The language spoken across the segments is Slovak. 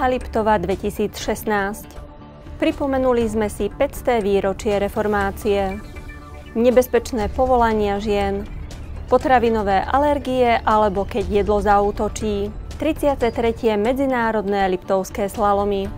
Kniha Liptova 2016. Pripomenuli sme si 500. výročie reformácie. Nebezpečné povolania žien, potravinové alergie alebo keď jedlo zautočí. 33. medzinárodné Liptovské slalomy.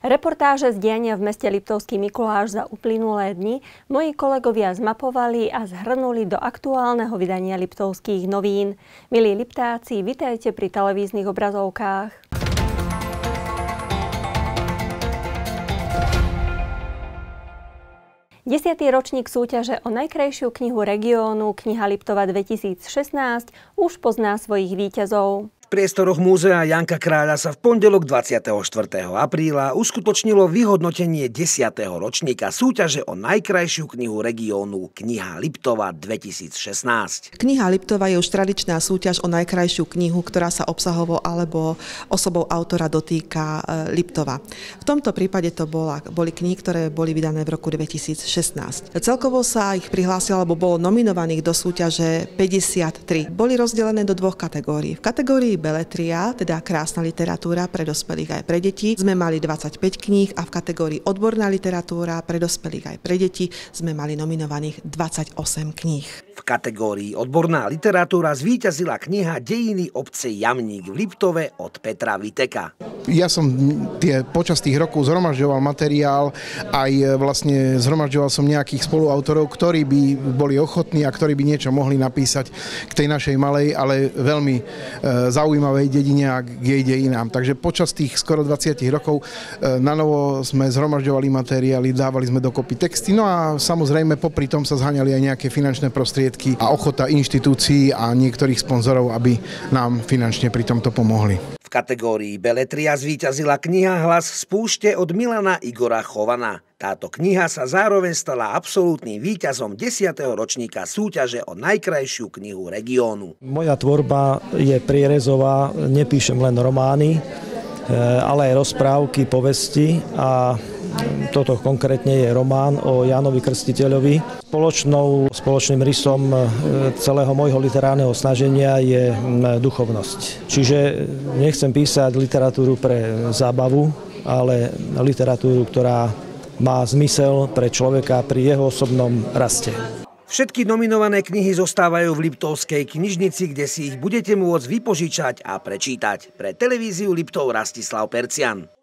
Reportáže z diania v meste Liptovský Mikuláš za uplynulé dni moji kolegovia zmapovali a zhrnuli do aktuálneho vydania Liptovských novín. Milí Liptáci, vitajte pri televíznych obrazovkách. Desiatý ročník súťaže o najkrajšiu knihu regiónu Kniha Liptova 2016 už pozná svojich víťazov priestoroch Múzea Janka Kráľa sa v pondelok 24. apríla uskutočnilo vyhodnotenie 10. ročníka súťaže o najkrajšiu knihu regiónu Kniha Liptova 2016. Kniha Liptova je už tradičná súťaž o najkrajšiu knihu, ktorá sa obsahovo alebo osobou autora dotýka e, Liptova. V tomto prípade to bola, boli knihy, ktoré boli vydané v roku 2016. Celkovo sa ich prihlásilo, alebo bolo nominovaných do súťaže 53. Boli rozdelené do dvoch kategórií. V kategórii Beletria, teda krásna literatúra pre dospelých aj pre deti, sme mali 25 kníh a v kategórii odborná literatúra pre dospelých aj pre deti sme mali nominovaných 28 kníh. V kategórii odborná literatúra zvíťazila kniha Dejiny obce Jamník v Liptove od Petra Viteka. Ja som tie, počas tých rokov zhromažďoval materiál, aj e, vlastne zhromažďoval som nejakých spoluautorov, ktorí by boli ochotní a ktorí by niečo mohli napísať k tej našej malej, ale veľmi e, zaujímavej dedine a k jej dejinám. Takže počas tých skoro 20 rokov e, na novo sme zhromažďovali materiály, dávali sme dokopy texty, no a samozrejme popri tom sa zhaňali aj nejaké finančné prostriedky a ochota inštitúcií a niektorých sponzorov, aby nám finančne pri tomto pomohli. V kategórii Beletria zvíťazila kniha Hlas z púšte od Milana Igora Chovana. Táto kniha sa zároveň stala absolútnym víťazom 10. ročníka súťaže o najkrajšiu knihu regiónu. Moja tvorba je prierezová, nepíšem len romány, e, ale aj rozprávky, povesti a toto konkrétne je román o Jánovi Krstiteľovi. Spoločnou, spoločným rysom e, celého môjho literárneho snaženia je duchovnosť. Čiže nechcem písať literatúru pre zábavu, ale literatúru, ktorá má zmysel pre človeka pri jeho osobnom raste. Všetky nominované knihy zostávajú v Liptovskej knižnici, kde si ich budete môcť vypožičať a prečítať. Pre televíziu Liptov Rastislav Percian.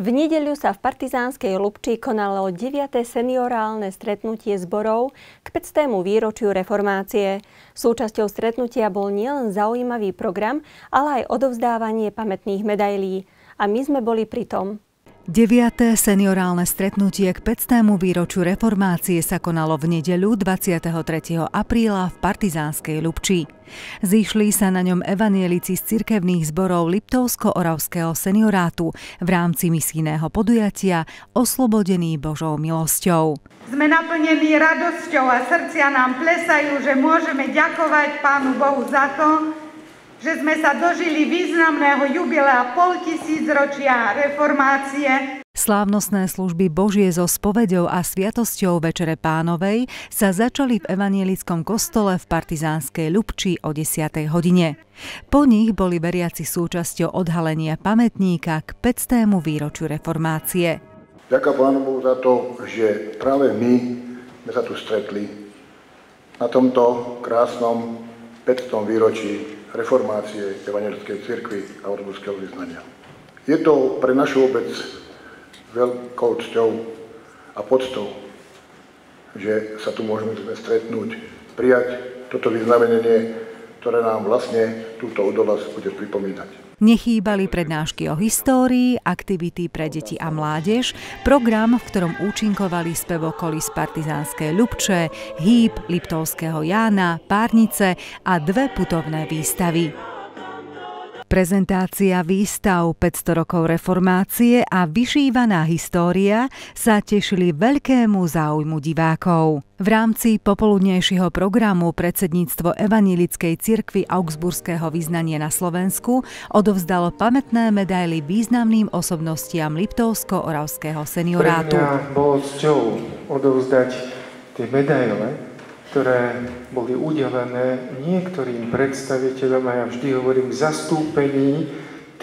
V nedeľu sa v Partizánskej Lubči konalo 9. seniorálne stretnutie zborov k 500. výročiu reformácie. Súčasťou stretnutia bol nielen zaujímavý program, ale aj odovzdávanie pamätných medailí. A my sme boli pri tom. 9. seniorálne stretnutie k 500. výročiu reformácie sa konalo v nedeľu 23. apríla v Partizánskej Lubči. Zišli sa na ňom evanielici z cirkevných zborov Liptovsko-Oravského seniorátu v rámci misijného podujatia Oslobodený Božou milosťou. Sme naplnení radosťou a srdcia nám plesajú, že môžeme ďakovať Pánu Bohu za to, že sme sa dožili významného jubilea pol tisícročia reformácie. Slávnostné služby Božie so spovedou a sviatosťou Večere pánovej sa začali v evanielickom kostole v Partizánskej Ľubči o 10. hodine. Po nich boli veriaci súčasťou odhalenia pamätníka k 500. výročiu reformácie. Ďakujem Pánu Bohu za to, že práve my sme sa tu stretli na tomto krásnom 500. výročí reformácie Evangelickej cirkvi a ortodoxského vyznania. Je to pre našu obec veľkou cťou a poctou, že sa tu môžeme stretnúť, prijať toto vyznamenenie, ktoré nám vlastne túto udalosť bude pripomínať. Nechýbali prednášky o histórii, aktivity pre deti a mládež, program, v ktorom účinkovali spevokoly z Partizánskej Ľubče, Hýb, Liptovského Jána, Párnice a dve putovné výstavy. Prezentácia výstav 500 rokov reformácie a vyšívaná história sa tešili veľkému záujmu divákov. V rámci popoludnejšieho programu predsedníctvo Evanilickej cirkvi Augsburského význania na Slovensku odovzdalo pamätné medaily významným osobnostiam Liptovsko-Oravského seniorátu. Pre mňa bolo odovzdať tie medaile ktoré boli udelené niektorým predstaviteľom a ja vždy hovorím zastúpení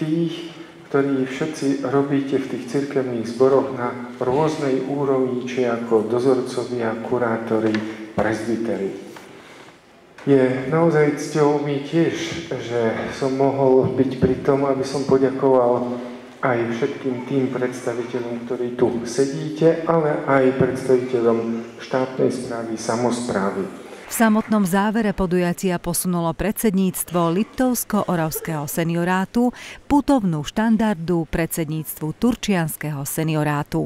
tých, ktorí všetci robíte v tých cirkevných zboroch na rôznej úrovni, či ako dozorcovia, kurátori, prezbitery. Je naozaj cťou mi tiež, že som mohol byť pri tom, aby som poďakoval aj všetkým tým predstaviteľom, ktorí tu sedíte, ale aj predstaviteľom štátnej správy, samozprávy. V samotnom závere podujatia posunulo predsedníctvo Liptovsko-Oravského seniorátu putovnú štandardu predsedníctvu Turčianského seniorátu.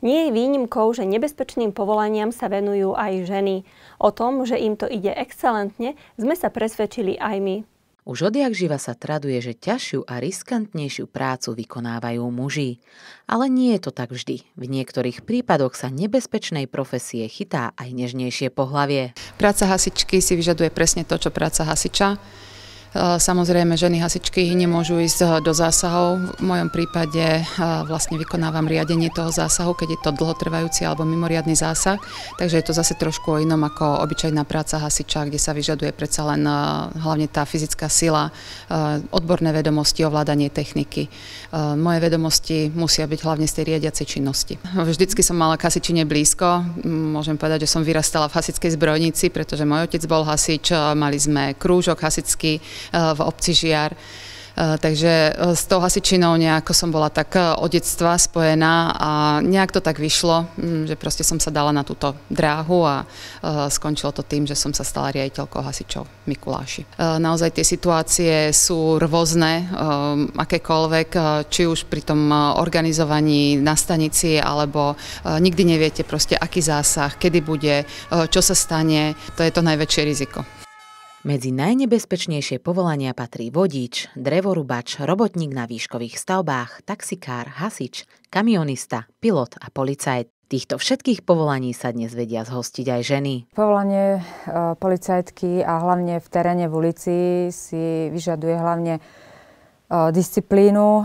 Nie je výnimkou, že nebezpečným povolaniam sa venujú aj ženy. O tom, že im to ide excelentne, sme sa presvedčili aj my. Už odjak živa sa traduje, že ťažšiu a riskantnejšiu prácu vykonávajú muži. Ale nie je to tak vždy. V niektorých prípadoch sa nebezpečnej profesie chytá aj nežnejšie pohlavie. Práca hasičky si vyžaduje presne to, čo práca hasiča samozrejme, ženy hasičky nemôžu ísť eh, do zásahov. V mojom prípade eh, vlastne vykonávam riadenie toho zásahu, keď je to dlhotrvajúci alebo mimoriadný zásah. Takže je to zase trošku o inom ako obyčajná práca hasiča, kde sa vyžaduje predsa len hlavne tá fyzická sila, odborné vedomosti, ovládanie techniky. Moje vedomosti musia byť hlavne z tej riadiacej činnosti. Vždycky som mala k hasičine blízko. Môžem povedať, že som vyrastala v hasičskej zbrojnici, pretože môj otec bol hasič, mali sme krúžok hasičský, v obci Žiar. Eh, takže eh, s tou hasičinou nejako som bola tak od detstva spojená a nejak to tak vyšlo, mm, že proste som sa dala na túto dráhu a skončilo to tým, že som sa stala riaditeľkou hasičov Mikuláši. Naozaj tie situácie sú rôzne, akékoľvek, či už pri tom organizovaní na stanici, alebo nikdy neviete proste, aký zásah, kedy bude, čo sa stane, to je to najväčšie riziko. Medzi najnebezpečnejšie povolania patrí vodič, drevorubač, robotník na výškových stavbách, taxikár, hasič, kamionista, pilot a policajt. Týchto všetkých povolaní sa dnes vedia zhostiť aj ženy. Povolanie e, policajtky a hlavne v teréne v ulici si vyžaduje hlavne e, disciplínu, e,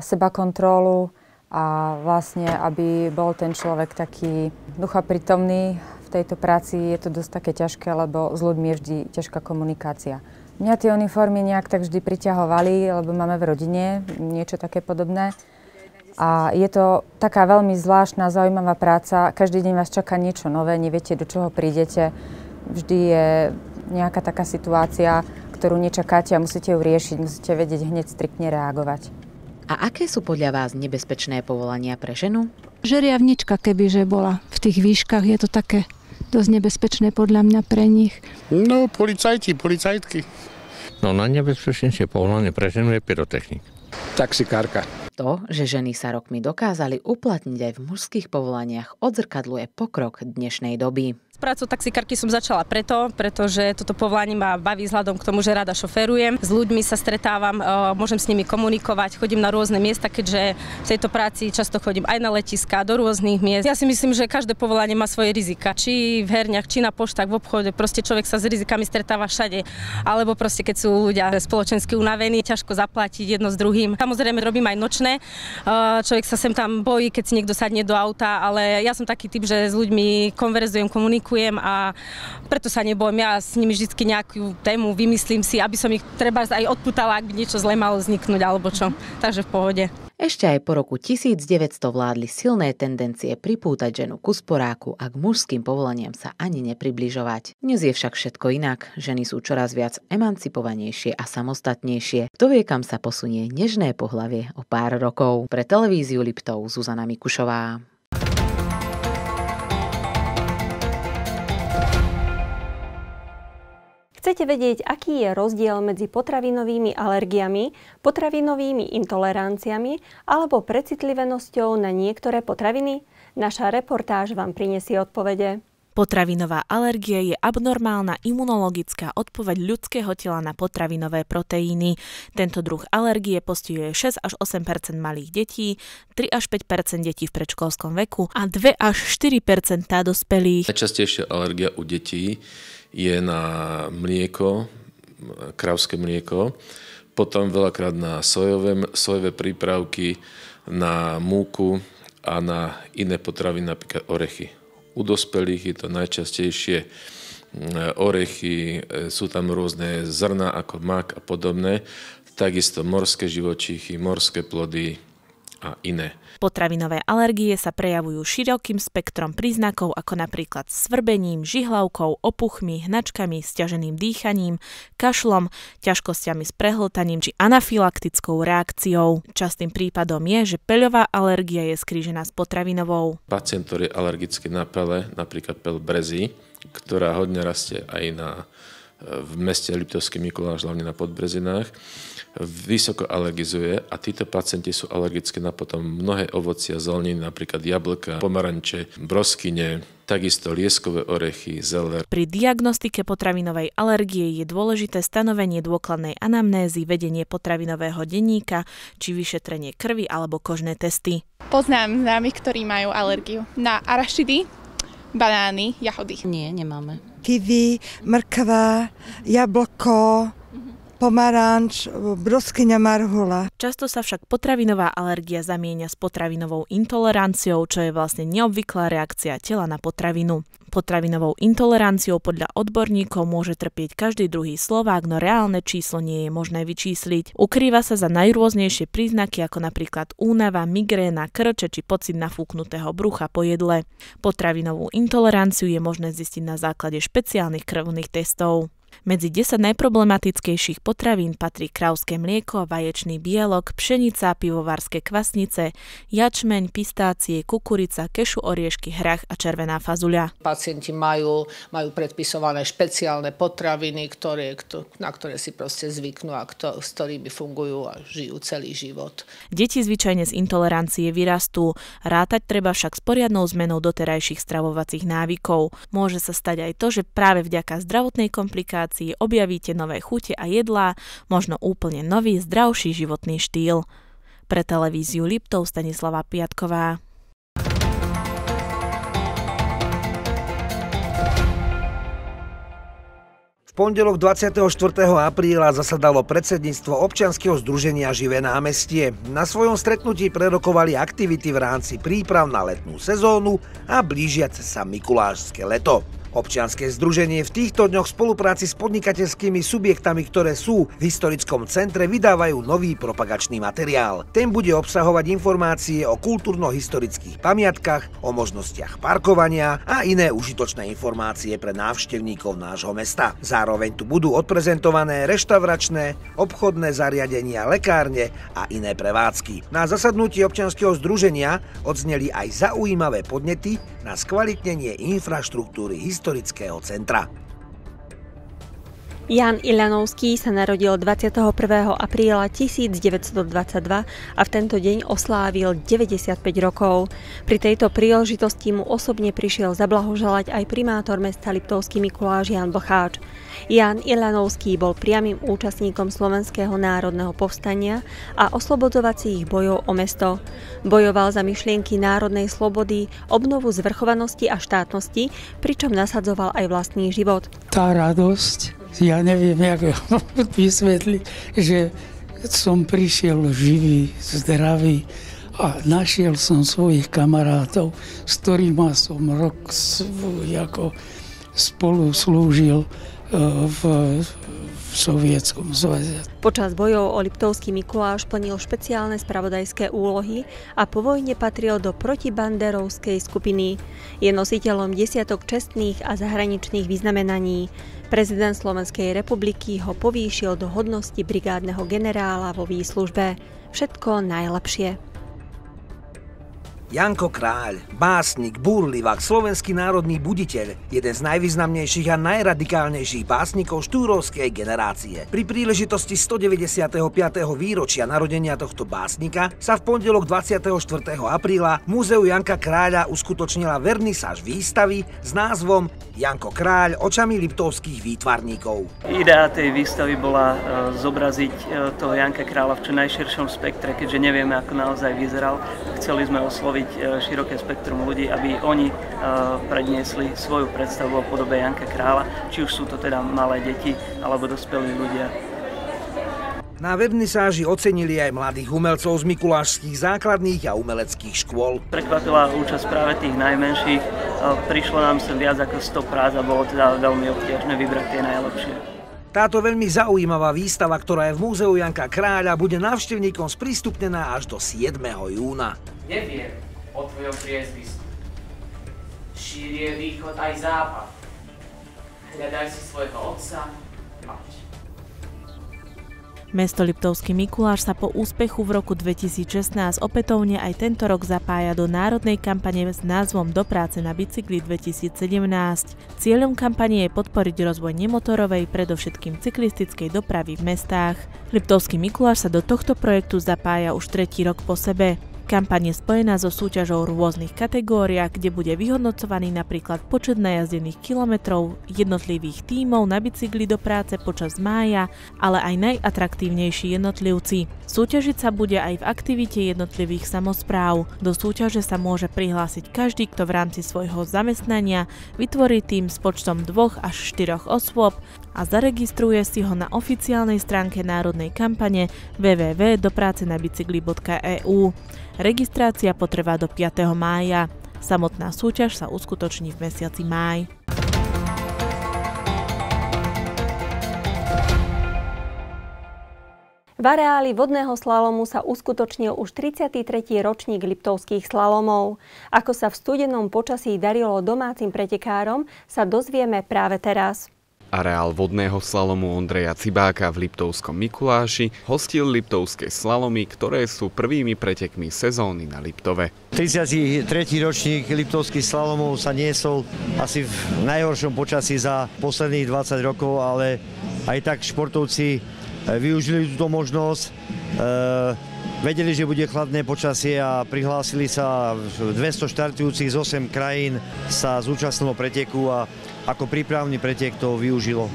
seba kontrolu a vlastne, aby bol ten človek taký ducha prítomný tejto práci je to dosť také ťažké, lebo s ľuďmi je vždy ťažká komunikácia. Mňa tie uniformy nejak tak vždy priťahovali, lebo máme v rodine niečo také podobné. A je to taká veľmi zvláštna, zaujímavá práca. Každý deň vás čaká niečo nové, neviete, do čoho prídete. Vždy je nejaká taká situácia, ktorú nečakáte a musíte ju riešiť, musíte vedieť hneď striktne reagovať. A aké sú podľa vás nebezpečné povolania pre ženu? Žeriavnička, kebyže bola v tých výškach, je to také dosť nebezpečné podľa mňa pre nich. No, policajti, policajtky. No, najnebezpečnejšie povolanie pre ženu je pyrotechnik. Taxikárka. To, že ženy sa rokmi dokázali uplatniť aj v mužských povolaniach, odzrkadluje pokrok dnešnej doby prácu taxikárky som začala preto, pretože toto povolanie ma baví vzhľadom k tomu, že rada šoferujem. S ľuďmi sa stretávam, e, môžem s nimi komunikovať, chodím na rôzne miesta, keďže v tejto práci často chodím aj na letiska, do rôznych miest. Ja si myslím, že každé povolanie má svoje rizika. Či v herniach, či na poštách, v obchode, proste človek sa s rizikami stretáva všade. Alebo proste keď sú ľudia spoločensky unavení, ťažko zaplatiť jedno s druhým. Samozrejme robím aj nočné. E, človek sa sem tam bojí, keď si niekto sadne do auta, ale ja som taký typ, že s ľuďmi konverzujem, komunikujem komunikujem a preto sa nebojím. Ja s nimi vždy nejakú tému vymyslím si, aby som ich treba aj odputala, ak by niečo zlé malo vzniknúť alebo čo. Takže v pohode. Ešte aj po roku 1900 vládli silné tendencie pripútať ženu k usporáku a k mužským povolaniam sa ani nepribližovať. Dnes je však všetko inak. Ženy sú čoraz viac emancipovanejšie a samostatnejšie. Kto vie, kam sa posunie nežné pohlavie o pár rokov. Pre televíziu Liptov Zuzana Mikušová. Chcete vedieť, aký je rozdiel medzi potravinovými alergiami, potravinovými intoleranciami alebo precitlivenosťou na niektoré potraviny? Naša reportáž vám prinesie odpovede. Potravinová alergia je abnormálna imunologická odpoveď ľudského tela na potravinové proteíny. Tento druh alergie postihuje 6 až 8% malých detí, 3 až 5% detí v predškolskom veku a 2 až 4% dospelých. Najčastejšia alergia u detí je na mlieko, krávské mlieko, potom veľakrát na sojové, sojové prípravky, na múku a na iné potraviny, napríklad orechy. U dospelých je to najčastejšie orechy, e, sú tam rôzne zrna ako mak a podobné, takisto morské živočíchy, morské plody a iné. Potravinové alergie sa prejavujú širokým spektrom príznakov ako napríklad svrbením, žihlavkou, opuchmi, hnačkami, stiaženým dýchaním, kašlom, ťažkosťami s prehltaním či anafilaktickou reakciou. Častým prípadom je, že peľová alergia je skrížená s potravinovou. Pacient, ktorý je alergický na pele, napríklad pel brezy, ktorá hodne rastie aj na v meste Liptovský Mikuláš, hlavne na Podbrezinách, vysoko alergizuje a títo pacienti sú alergické na potom mnohé ovocia, zeleniny, napríklad jablka, pomaranče, broskyne, takisto lieskové orechy, zeler. Pri diagnostike potravinovej alergie je dôležité stanovenie dôkladnej anamnézy, vedenie potravinového denníka či vyšetrenie krvi alebo kožné testy. Poznám známych, ktorí majú alergiu na arašidy, banány, jahody. Nie, nemáme. Kiwi, mrkva, jablko, pomaranč, broskyňa marhula. Často sa však potravinová alergia zamieňa s potravinovou intoleranciou, čo je vlastne neobvyklá reakcia tela na potravinu. Potravinovou intoleranciou podľa odborníkov môže trpieť každý druhý Slovák, no reálne číslo nie je možné vyčísliť. Ukrýva sa za najrôznejšie príznaky ako napríklad únava, migréna, krče či pocit nafúknutého brucha po jedle. Potravinovú intoleranciu je možné zistiť na základe špeciálnych krvných testov. Medzi 10 najproblematickejších potravín patrí krauské mlieko, vaječný bielok, pšenica, pivovarské kvasnice, jačmeň, pistácie, kukurica, kešu oriešky, hrach a červená fazuľa. Pacienti majú, majú predpisované špeciálne potraviny, ktoré, na ktoré si proste zvyknú a kto, s ktorými fungujú a žijú celý život. Deti zvyčajne z intolerancie vyrastú. Rátať treba však s poriadnou zmenou doterajších stravovacích návykov. Môže sa stať aj to, že práve vďaka zdravotnej komplikácii reštaurácii objavíte nové chute a jedlá, možno úplne nový, zdravší životný štýl. Pre televíziu Liptov Stanislava Piatková. V pondelok 24. apríla zasadalo predsedníctvo občianskeho združenia Živé námestie. Na svojom stretnutí prerokovali aktivity v rámci príprav na letnú sezónu a blížiace sa Mikulášské leto. Občianske združenie v týchto dňoch v spolupráci s podnikateľskými subjektami, ktoré sú v historickom centre, vydávajú nový propagačný materiál. Ten bude obsahovať informácie o kultúrno-historických pamiatkách, o možnostiach parkovania a iné užitočné informácie pre návštevníkov nášho mesta. Zároveň tu budú odprezentované reštauračné, obchodné zariadenia, lekárne a iné prevádzky. Na zasadnutí občianskeho združenia odzneli aj zaujímavé podnety na skvalitnenie infraštruktúry historického centra. Jan Ilanovský sa narodil 21. apríla 1922 a v tento deň oslávil 95 rokov. Pri tejto príležitosti mu osobne prišiel zablahoželať aj primátor mesta Liptovský Mikuláš Jan Bocháč. Jan Ilanovský bol priamým účastníkom Slovenského národného povstania a oslobodzovacích bojov o mesto. Bojoval za myšlienky národnej slobody, obnovu zvrchovanosti a štátnosti, pričom nasadzoval aj vlastný život. Tá radosť, ja neviem, jak vysvetliť, že som prišiel živý, zdravý a našiel som svojich kamarátov, s ktorými som rok ako spolu slúžil v, v Sovietskom zväze. Počas bojov o Liptovský Mikuláš plnil špeciálne spravodajské úlohy a po vojne patril do protibanderovskej skupiny. Je nositeľom desiatok čestných a zahraničných vyznamenaní. Prezident Slovenskej republiky ho povýšil do hodnosti brigádneho generála vo výslužbe. Všetko najlepšie. Janko Kráľ, básnik, búrlivák, slovenský národný buditeľ, jeden z najvýznamnejších a najradikálnejších básnikov štúrovskej generácie. Pri príležitosti 195. výročia narodenia tohto básnika sa v pondelok 24. apríla Múzeu Janka Kráľa uskutočnila vernisáž výstavy s názvom Janko Kráľ očami liptovských výtvarníkov. Idea tej výstavy bola e, zobraziť e, toho Janka Kráľa v čo najširšom spektre, keďže nevieme, ako naozaj vyzeral. Chceli sme osloviť osloviť e, široké spektrum ľudí, aby oni e, predniesli svoju predstavu o podobe Janka Krála, či už sú to teda malé deti alebo dospelí ľudia. Na webnisáži ocenili aj mladých umelcov z mikulášských základných a umeleckých škôl. Prekvapila účasť práve tých najmenších. E, prišlo nám sem viac ako 100 prác a bolo teda veľmi obťažné vybrať tie najlepšie. Táto veľmi zaujímavá výstava, ktorá je v Múzeu Janka Kráľa, bude návštevníkom sprístupnená až do 7. júna. Neviem, o tvojom priezvisku. Šíri je východ aj západ. Hľadaj si svojho otca, mať. Mesto Liptovský Mikuláš sa po úspechu v roku 2016 opätovne aj tento rok zapája do národnej kampane s názvom Do práce na bicykli 2017. Cieľom kampane je podporiť rozvoj nemotorovej, predovšetkým cyklistickej dopravy v mestách. Liptovský Mikuláš sa do tohto projektu zapája už tretí rok po sebe. Kampaň je spojená so súťažou v rôznych kategóriách, kde bude vyhodnocovaný napríklad počet najazdených kilometrov jednotlivých tímov na bicykli do práce počas mája, ale aj najatraktívnejší jednotlivci. Súťažiť sa bude aj v aktivite jednotlivých samozpráv. Do súťaže sa môže prihlásiť každý, kto v rámci svojho zamestnania vytvorí tým s počtom dvoch až štyroch osôb a zaregistruje si ho na oficiálnej stránke národnej kampane www.dopracenabicykli.eu. Registrácia potrvá do 5. mája. Samotná súťaž sa uskutoční v mesiaci máj. V areáli vodného slalomu sa uskutočnil už 33. ročník liptovských slalomov. Ako sa v studenom počasí darilo domácim pretekárom, sa dozvieme práve teraz. Areál vodného slalomu Ondreja Cibáka v Liptovskom Mikuláši hostil Liptovské slalomy, ktoré sú prvými pretekmi sezóny na Liptove. 33. ročník Liptovských slalomov sa niesol asi v najhoršom počasí za posledných 20 rokov, ale aj tak športovci eh, využili túto možnosť. E, Vedeli, že bude chladné počasie a prihlásili sa 200 štartujúcich z 8 krajín sa zúčastnilo preteku a ako prípravný pretek to využilo.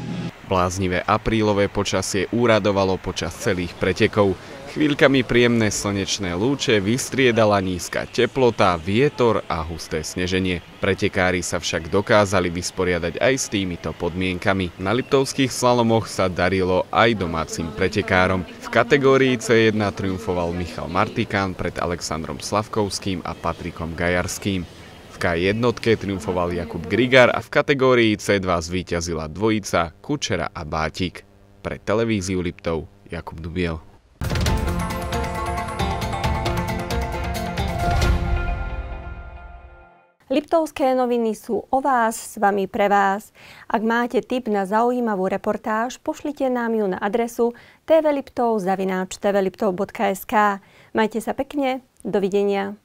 Bláznivé aprílové počasie úradovalo počas celých pretekov. Chvíľkami príjemné slnečné lúče vystriedala nízka teplota, vietor a husté sneženie. Pretekári sa však dokázali vysporiadať aj s týmito podmienkami. Na Liptovských slalomoch sa darilo aj domácim pretekárom. V kategórii C1 triumfoval Michal Martikán pred Alexandrom Slavkovským a Patrikom Gajarským. V K1 triumfoval Jakub Grigar a v kategórii C2 zvíťazila dvojica Kučera a Bátik. Pre televíziu Liptov Jakub Dubiel. Liptovské noviny sú o vás, s vami pre vás. Ak máte tip na zaujímavú reportáž, pošlite nám ju na adresu tvliptov.tvliptov.sk Majte sa pekne, dovidenia.